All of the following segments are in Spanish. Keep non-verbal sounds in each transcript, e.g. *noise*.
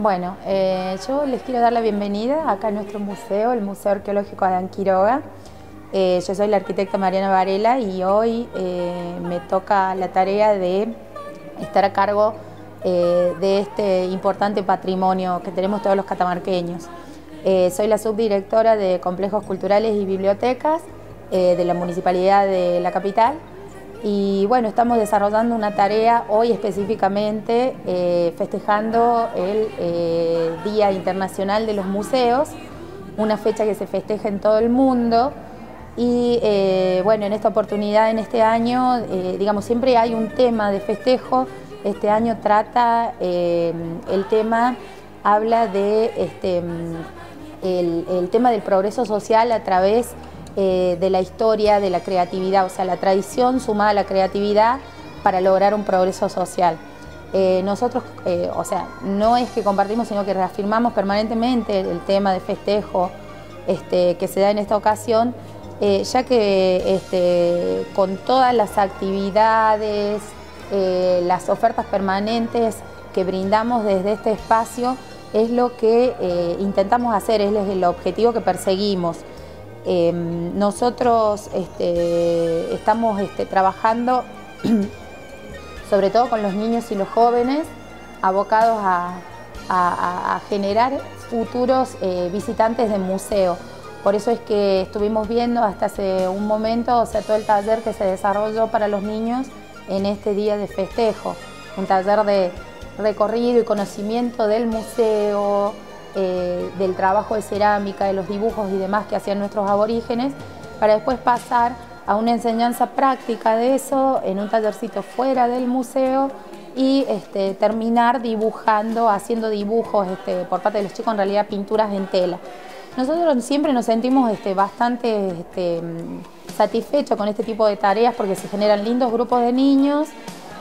Bueno, eh, yo les quiero dar la bienvenida acá a nuestro museo, el Museo Arqueológico Adán Quiroga. Eh, yo soy la arquitecta Mariana Varela y hoy eh, me toca la tarea de estar a cargo de este importante patrimonio que tenemos todos los catamarqueños. soy la subdirectora de Complejos Culturales y Bibliotecas de la Municipalidad de la Capital y bueno, estamos desarrollando una tarea hoy específicamente eh, festejando el eh, Día Internacional de los Museos, una fecha que se festeja en todo el mundo. Y eh, bueno, en esta oportunidad, en este año, digamos, siempre hay un tema de festejo. Este año trata, el tema habla de este, el, el tema del progreso social a través eh, de la historia, de la creatividad, o sea, la tradición sumada a la creatividad para lograr un progreso social. Eh, nosotros, eh, o sea, no es que compartimos, sino que reafirmamos permanentemente el tema de festejo este, que se da en esta ocasión, ya que este, con todas las actividades, las ofertas permanentes que brindamos desde este espacio, es lo que intentamos hacer, es el objetivo que perseguimos. Em, nosotros este, estamos este, trabajando *clears throat* sobre todo con los niños y los jóvenes abocados a, generar futuros eh, visitantes de museo. Por eso es que estuvimos viendo hasta hace un momento, o todo el taller que se desarrolló para los niños en este día de festejo. Un taller de recorrido y conocimiento del museo, eh, del trabajo de cerámica, de los dibujos y demás que hacían nuestros aborígenes, para después pasar a una enseñanza práctica de eso en un tallercito fuera del museo y este, terminar dibujando, haciendo dibujos este, por parte de los chicos, en realidad pinturas en tela. Nosotros siempre nos sentimos este, bastante satisfechos con este tipo de tareas porque se generan lindos grupos de niños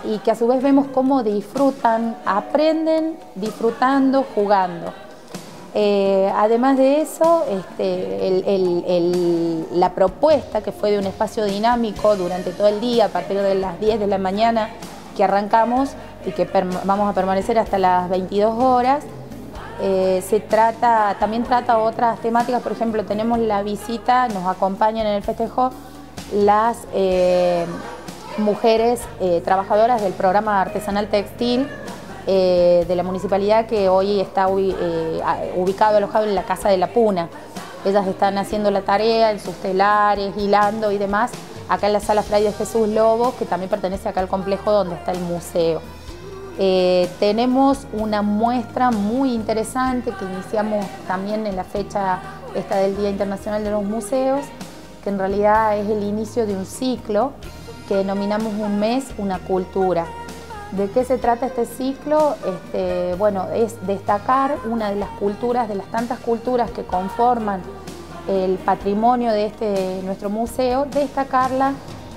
y que a su vez vemos cómo disfrutan, aprenden disfrutando, jugando. Eh, además de eso, este, la propuesta que fue de un espacio dinámico durante todo el día, a partir de las 10 de la mañana que arrancamos y que vamos a permanecer hasta las 22 horas, eh, se trata, también trata otras temáticas, por ejemplo, tenemos la visita, nos acompañan en el festejo las eh, mujeres trabajadoras del programa artesanal textil eh, de la municipalidad que hoy está eh, ubicado, alojado en la Casa de la Puna. Ellas están haciendo la tarea en sus telares, hilando y demás, acá en la Sala Fray de Jesús Lobo, que también pertenece acá al complejo donde está el museo. Eh, tenemos una muestra muy interesante que iniciamos también en la fecha esta del Día Internacional de los Museos, que en realidad es el inicio de un ciclo que denominamos un mes, una cultura. ¿De qué se trata este ciclo? Este, bueno, es destacar una de las culturas, de las tantas culturas que conforman el patrimonio de este, nuestro museo, destacarla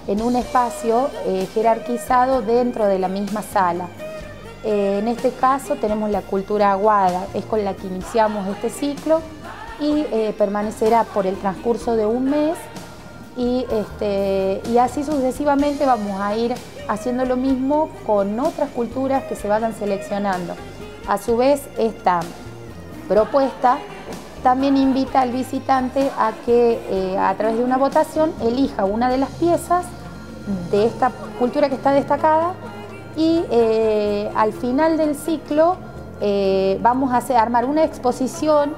en un espacio eh, jerarquizado dentro de la misma sala. Eh, en este caso tenemos la cultura aguada, es con la que iniciamos este ciclo y eh, permanecerá por el transcurso de un mes y, este, y así sucesivamente vamos a ir haciendo lo mismo con otras culturas que se vayan seleccionando. A su vez, esta propuesta también invita al visitante a que eh, a través de una votación elija una de las piezas de esta cultura que está destacada y eh, al final del ciclo eh, vamos a hacer, armar una exposición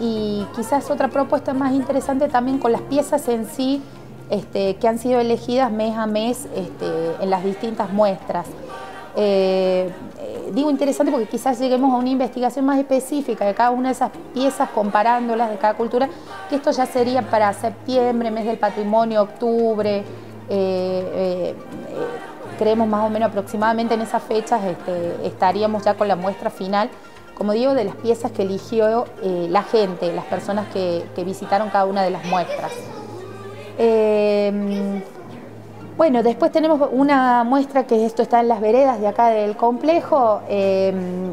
y quizás otra propuesta más interesante también con las piezas en sí este, que han sido elegidas mes a mes este, en las distintas muestras. Eh, eh, digo interesante porque quizás lleguemos a una investigación más específica de cada una de esas piezas comparándolas de cada cultura, que esto ya sería para septiembre, mes del patrimonio, octubre, eh, creemos más o menos aproximadamente en esas fechas este, estaríamos ya con la muestra final, como digo, de las piezas que eligió la gente, las personas que visitaron cada una de las muestras. Em, bueno, después tenemos una muestra que esto está en las veredas de acá del complejo, em,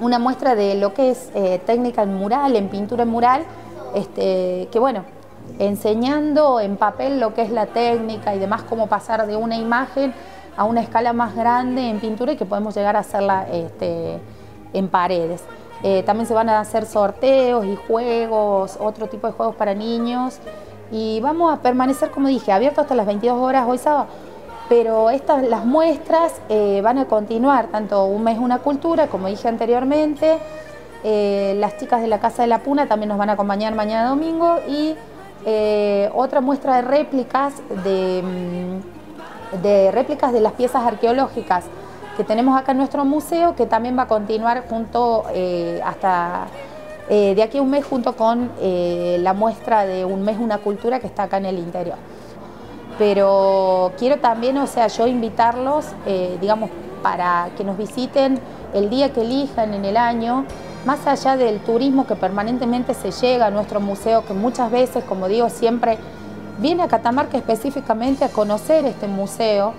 una muestra de lo que es eh, técnica en mural, en pintura en mural, este, que bueno, enseñando en papel lo que es la técnica y demás, cómo pasar de una imagen a una escala más grande en pintura y que podemos llegar a hacerla este, en paredes. Eh, también se van a hacer sorteos y juegos, otro tipo de juegos para niños y vamos a permanecer, como dije, abierto hasta las 22 horas hoy sábado, pero estas, las muestras eh, van a continuar, tanto un mes una cultura, como dije anteriormente, eh, las chicas de la Casa de la Puna también nos van a acompañar mañana domingo y eh, otra muestra de réplicas de, mm, de réplicas de las piezas arqueológicas que tenemos acá en nuestro museo, que también va a continuar junto hasta eh, de aquí a un mes junto con eh, la muestra de Un mes una cultura que está acá en el interior. Pero quiero también, o sea, yo invitarlos, eh, digamos, para que nos visiten el día que elijan en el año, más allá del turismo que permanentemente se llega a nuestro museo, que muchas veces, como digo, siempre viene a Catamarca específicamente a conocer este museo,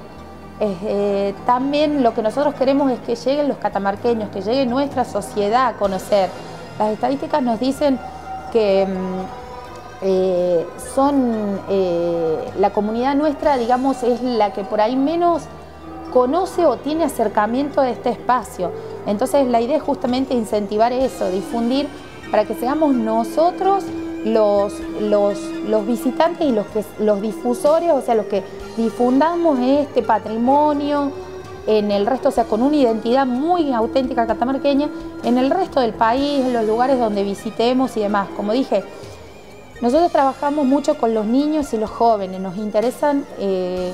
también lo que nosotros queremos es que lleguen los catamarqueños, que llegue nuestra sociedad a conocer las estadísticas nos dicen que mm, eh, son eh, la comunidad nuestra, digamos, es la que por ahí menos conoce o tiene acercamiento a este espacio. Entonces la idea es justamente incentivar eso, difundir para que seamos nosotros los, los, los visitantes y los, que, los difusores, o sea, los que difundamos este patrimonio, en el resto, o sea, con una identidad muy auténtica catamarqueña, en el resto del país, en los lugares donde visitemos y demás. Como dije, nosotros trabajamos mucho con los niños y los jóvenes, nos interesan, eh,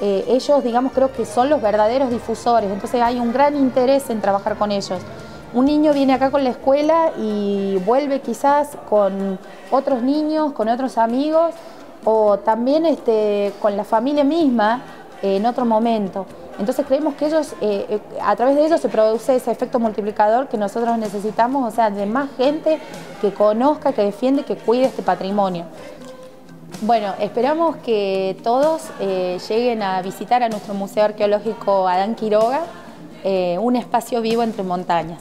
eh, ellos digamos creo que son los verdaderos difusores, entonces hay un gran interés en trabajar con ellos. Un niño viene acá con la escuela y vuelve quizás con otros niños, con otros amigos o también este, con la familia misma en otro momento. Entonces creemos que ellos, eh, eh, a través de ellos se produce ese efecto multiplicador que nosotros necesitamos, o sea, de más gente que conozca, que defiende, que cuide este patrimonio. Bueno, esperamos que todos eh, lleguen a visitar a nuestro Museo Arqueológico Adán Quiroga, un espacio vivo entre montañas.